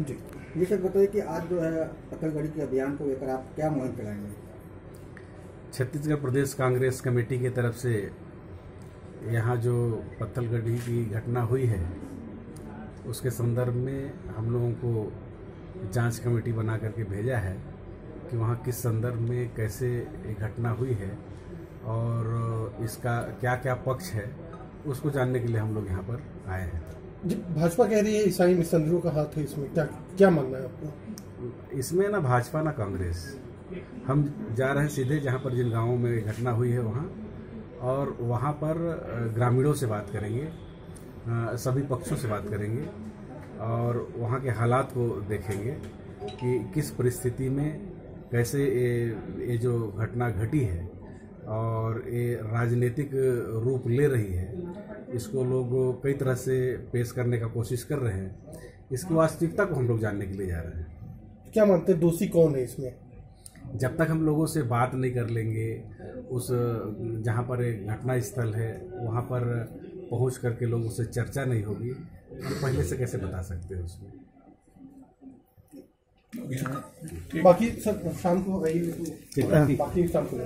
जी। ये सर बताइए कि आज जो है पत्थलगढ़ी के अभियान को लेकर आप क्या मुहिम चलाएँगे? छत्तीसगढ़ प्रदेश कांग्रेस कमेटी की तरफ़ से यहाँ जो पत्थलगढ़ी की घटना हुई है, उसके संदर्भ में हम लोगों को जाँच कमेटी बना करके भेजा है कि वहाँ किस संदर्भ में कैसे घटना हुई है और इसका क्या क्या पक्ष है, उसको जानने के लिए हम लोग यहाँ पर आए हैं। भाजपा कह रही है, ईसाई मिशनरियों का हाथ है इसमें। क्या क्या मानना है आपको? इसमें ना भाजपा ना कांग्रेस। हम जा रहे हैं सीधे जहाँ पर जिन गाँवों में घटना हुई है वहाँ। और वहाँ पर ग्रामीणों से बात करेंगे। सभी पक्षों से बात करेंगे। और वहाँ के हालात को देखेंगे कि किस परिस्थिति में कैसे ये ये जो घटना घटी है और ये राजनीतिक रूप ले रही है। इसको लोग कई तरह से पेश करने का कोशिश कर रहे हैं। इसकी वास्तविकता को हम लोग जानने के लिए जा रहे हैं। क्या मानते हैं दोषी कौन है इसमें? जब तक हम लोगों से बात नहीं कर लेंगे उस जहाँ पर एक घटना स्थल है वहाँ पर पहुँच करके लोगों से चर्चा नहीं होगी। हम पहले से कैसे बता सकते हैं उसमें बाकी सर शाम को बाकी शाम को